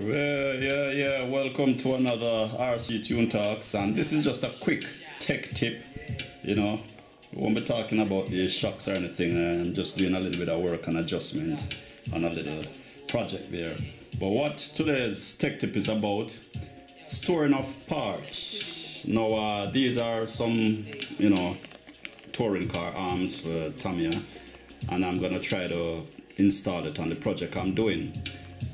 Well, yeah, yeah, welcome to another RC Tune Talks, and this is just a quick tech tip. You know, we won't be talking about the shocks or anything, I'm just doing a little bit of work and adjustment on a little project there. But what today's tech tip is about storing of parts. Now, uh, these are some, you know, touring car arms for Tamiya, and I'm gonna try to install it on the project I'm doing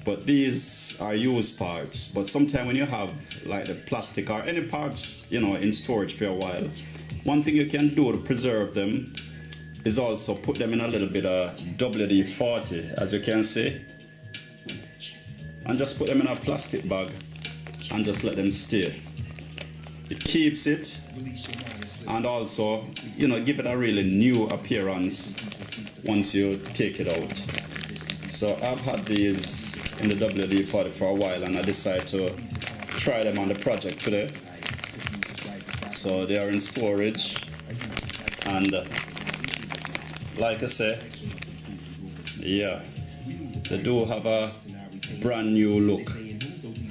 but these are used parts. But sometimes when you have like the plastic or any parts you know in storage for a while one thing you can do to preserve them is also put them in a little bit of WD-40 as you can see. And just put them in a plastic bag and just let them stay it keeps it and also you know give it a really new appearance once you take it out so I've had these in the WD-40 for a while and I decided to try them on the project today. So they are in storage and uh, like I say, yeah, they do have a brand new look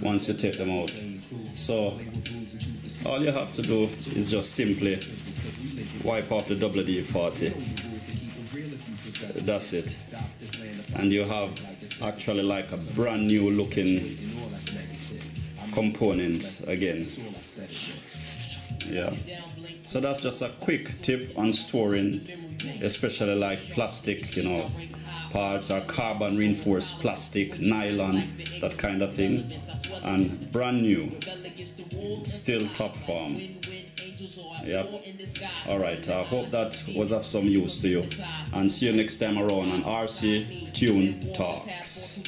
once you take them out. So all you have to do is just simply wipe off the WD-40. That's it. And you have actually like a brand new looking component again. Yeah. So that's just a quick tip on storing especially like plastic you know parts or carbon reinforced plastic nylon that kind of thing. And brand new. Still top form Yep. All right. I hope that was of some use to you. And see you next time around on RC Tune Talks.